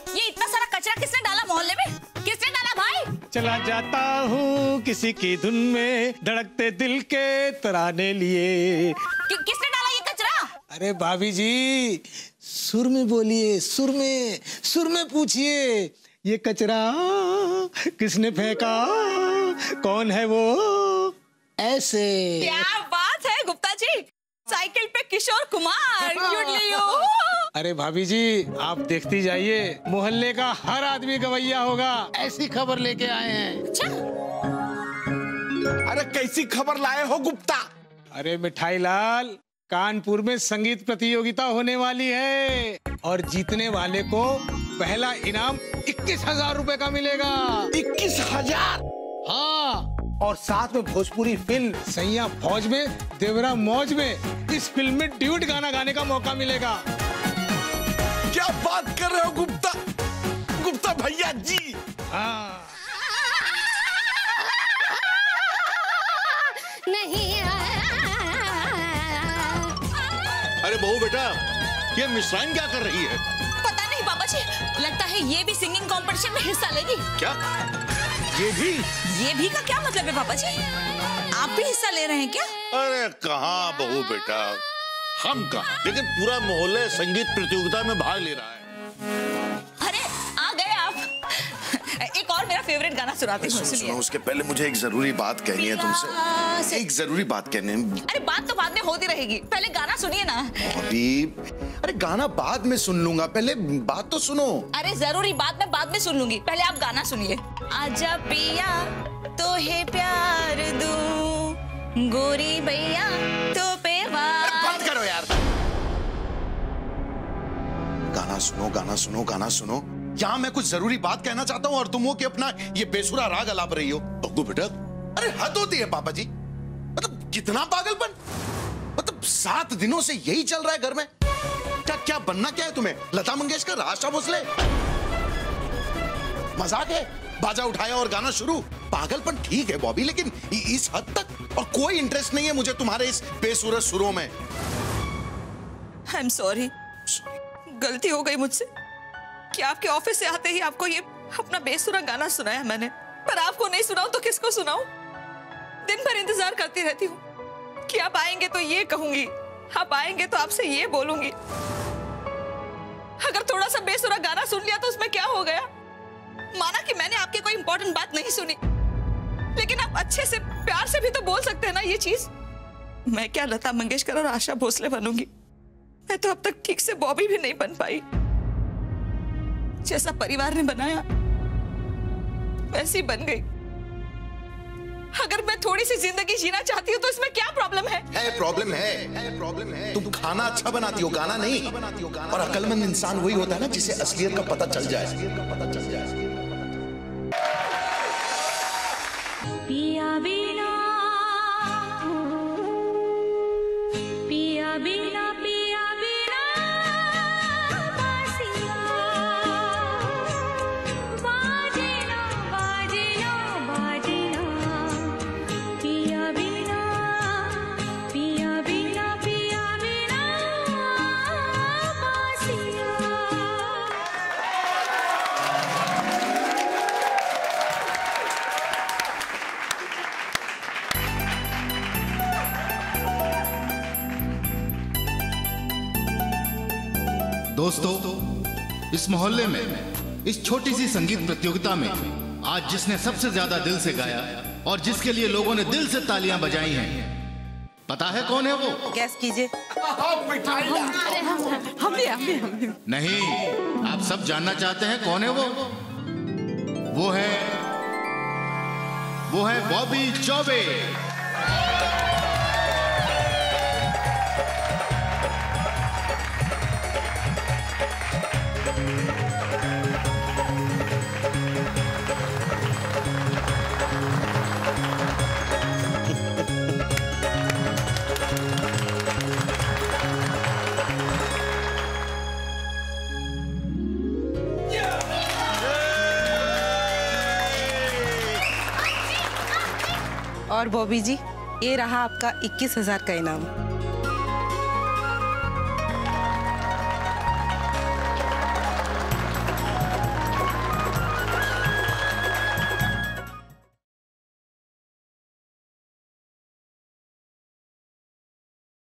ये इतना सारा कचरा किसने डाला मोहल्ले में? किसने डाला भाई? चला जाता हूँ किसी की धुन में धड़कते दिल के तराने लिए। कि, किसने डाला ये कचरा? अरे भाभी जी सुर में बोलिए सुर में सुर में पूछिए। ये कचरा किसने फेंका? कौन है वो? ऐसे। क्या बात है गुप्ता जी। साइकिल किशोर कुमार अरे भाभी जी आप देखती जाइए मोहल्ले का हर आदमी गवैया होगा। ऐसी खबर लेके आए हैं। अच्छा। अरे कैसी खबर लाए हो गुप्ता? अरे मिठाई लाल कानपुर में संगीत प्रतियोगिता होने वाली है। और जीतने वाले को पहला इनाम इक्कीस हज़ार रूपए का मिलेगा। इक्कीस हज़ार? हाँ। और साथ में भोजपुरी फ़िल्म सैया फौज में देवरा मौज में इस फ़िल्म में ड्यूट गाना गाने का मौका मिलेगा। क्या बात कर रहे हो गुप्ता? गुप्ता भैया जी। हाँ। नहीं अरे बहू बेटा ये मिश्राइन क्या कर रही है? पता नहीं बाबा जी लगता है ये भी सिंगिंग कंपटीशन में हिस्सा लेगी। क्या? ये भी? ये भी का क्या मतलब है पापा जी आप भी हिस्सा ले रहे हैं क्या? अरे कहाँ बहू बेटा? हम कहा? लेकिन पूरा मोहल्ले संगीत प्रतियोगिता में भाग ले रहा है। अरे आ गए आप। एक और मेरा फेवरेट गाना सुनाती हूँ सुनो उसके पहले मुझे एक ज़रूरी बात कहनी है तुमसे। एक ज़रूरी बात कहनी है। अरे बात तो बाद में होती रहेगी। पहले गाना सुनिए ना। अभी अरे गाना बाद में सुन लूँगा। पहले बात तो सुनो। अरे ज़रूरी बात मैं बाद में सुन लूँगी। पहले आप गाना सुनिए। आजा पिया तो है प्यार दूँ। गोरी भैया तो पे बंद करो यार। गाना सुनो गाना सुनो गाना सुनो। यहाँ मैं कुछ ज़रूरी बात कहना चाहता हूँ और तुम हो कि अपना ये बेसुरा राग अलाप रही हो। बग्गू बेटा, अरे हद होती है पापा जी। मतलब कितना पागलपन। मतलब सात दिनों से यही चल रहा है घर में। क्या क्या बनना क्या है तुम्हें? लता मंगेशकर, आशा भोसले। मज़ाक है? बाजा उठाया और गाना शुरू। पागलपन ठीक है, बॉबी, लेकिन इस हद तक और कोई इंटरेस्ट नहीं है मुझे तुम्हारे इस बेसूरत सुरों में। एम सॉरी गलती हो गई मुझसे। कि आपके ऑफ़िस से आते ही आपको ये अपना बेसुरा गाना सुनाया मैंने? पर आपको नहीं सुनाऊं तो किसको सुनाऊं? दिन भर इंतज़ार करती रहती हूँ। कि आप आएँगे तो ये कहूँगी, आप आएँगे तो आपसे ये बोलूँगी। अगर थोड़ा सा बेसुरा गाना सुन लिया तो माना कि मैंने आपकी कोई इंपॉर्टेंट बात नहीं सुनी। लेकिन आप अच्छे से, प्यार से भी तो बोल सकते हैं ना ये चीज़। मैं क्या लता मंगेशकर और आशा भोसले बनूँगी? मैं तो अब तक ठीक से बॉबी भी नहीं बन पाई। जैसा परिवार ने बनाया, वैसी बन गई। अगर मैं थोड़ी सी ज़िंदगी जीना चाहती हूँ तो इसमें क्या प्रॉब्लम है? है प्रॉब्लम है। प्रॉब्लम है तुम खाना अच्छा बनाती हो, गाना नहीं। और अकलमंद इंसान वही होता है ना जिसे असलियत का पता चल जाए। दोस्तों इस मोहल्ले में इस छोटी सी संगीत प्रतियोगिता में आज जिसने सबसे ज़्यादा दिल से गाया और जिसके लिए लोगों ने दिल से तालियाँ बजाई हैं पता है कौन है वो? गैस कीजिए। नहीं आप सब जानना चाहते हैं कौन है वो? वो है वो है बॉबी चौबे। और बॉबी जी ये रहा आपका इक्कीस हज़ार का इनाम।